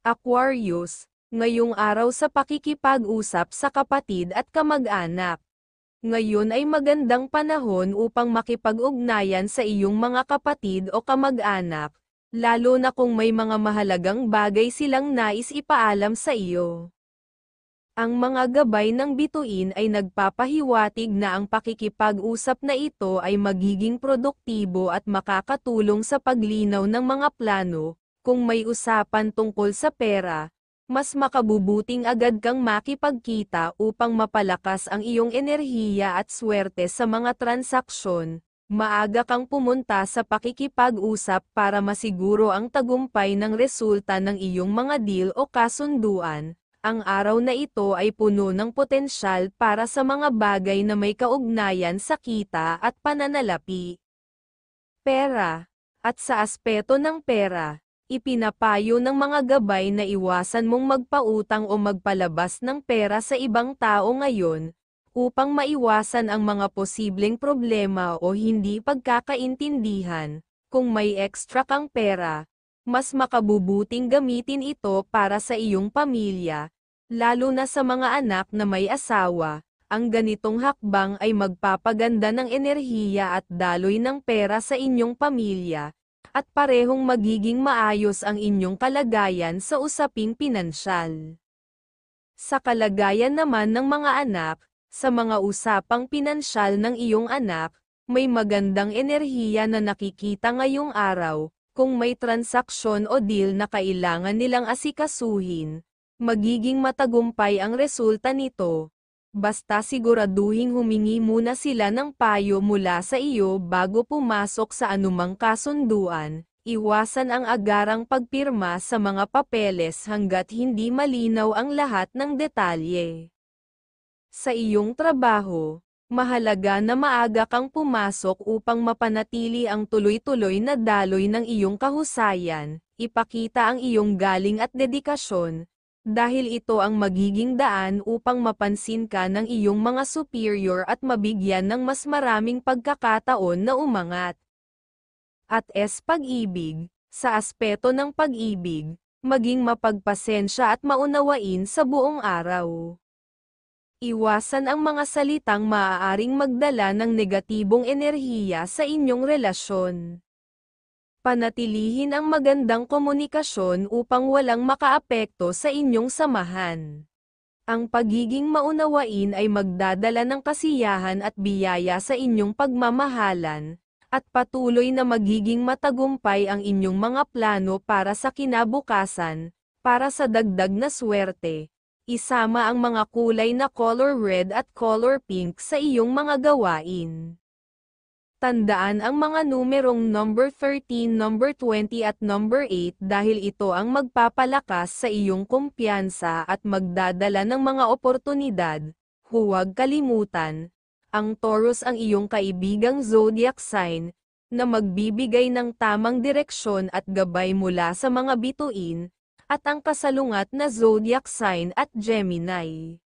Aquarius, ngayong araw sa pakikipag-usap sa kapatid at kamag-anak. Ngayon ay magandang panahon upang makipag-ugnayan sa iyong mga kapatid o kamag-anak, lalo na kung may mga mahalagang bagay silang nais ipaalam sa iyo. Ang mga gabay ng bituin ay nagpapahiwatig na ang pakikipag-usap na ito ay magiging produktibo at makakatulong sa paglinaw ng mga plano, kung may usapan tungkol sa pera, mas makabubuting agad kang makipagkita upang mapalakas ang iyong enerhiya at swerte sa mga transaksyon. Maaga kang pumunta sa pakikipag-usap para masiguro ang tagumpay ng resulta ng iyong mga deal o kasunduan. Ang araw na ito ay puno ng potensyal para sa mga bagay na may kaugnayan sa kita at pananalapi. Pera. At sa aspeto ng pera, Ipinapayo ng mga gabay na iwasan mong magpautang o magpalabas ng pera sa ibang tao ngayon, upang maiwasan ang mga posibleng problema o hindi pagkakaintindihan. Kung may extra kang pera, mas makabubuting gamitin ito para sa iyong pamilya, lalo na sa mga anak na may asawa. Ang ganitong hakbang ay magpapaganda ng enerhiya at daloy ng pera sa inyong pamilya, at parehong magiging maayos ang inyong kalagayan sa usaping pinansyal. Sa kalagayan naman ng mga anak, sa mga usapang pinansyal ng iyong anak, may magandang enerhiya na nakikita ngayong araw, kung may transaksyon o deal na kailangan nilang asikasuhin, magiging matagumpay ang resulta nito, Basta siguraduhing humingi muna sila ng payo mula sa iyo bago pumasok sa anumang kasunduan, iwasan ang agarang pagpirma sa mga papeles hanggat hindi malinaw ang lahat ng detalye. Sa iyong trabaho, mahalaga na maaga kang pumasok upang mapanatili ang tuloy-tuloy na daloy ng iyong kahusayan, ipakita ang iyong galing at dedikasyon, dahil ito ang magiging daan upang mapansin ka ng iyong mga superior at mabigyan ng mas maraming pagkakataon na umangat. At S. Pag-ibig, sa aspeto ng pag-ibig, maging mapagpasensya at maunawain sa buong araw. Iwasan ang mga salitang maaaring magdala ng negatibong enerhiya sa inyong relasyon. Panatilihin ang magandang komunikasyon upang walang makaapekto sa inyong samahan. Ang pagiging maunawain ay magdadala ng kasiyahan at biyaya sa inyong pagmamahalan, at patuloy na magiging matagumpay ang inyong mga plano para sa kinabukasan, para sa dagdag na swerte. Isama ang mga kulay na color red at color pink sa iyong mga gawain. Tandaan ang mga numerong number 13, number 20 at number 8 dahil ito ang magpapalakas sa iyong kumpiyansa at magdadala ng mga oportunidad. Huwag kalimutan, ang Taurus ang iyong kaibigang zodiac sign, na magbibigay ng tamang direksyon at gabay mula sa mga bituin, at ang kasalungat na zodiac sign at Gemini.